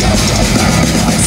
just a paradise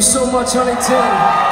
so much, Tin.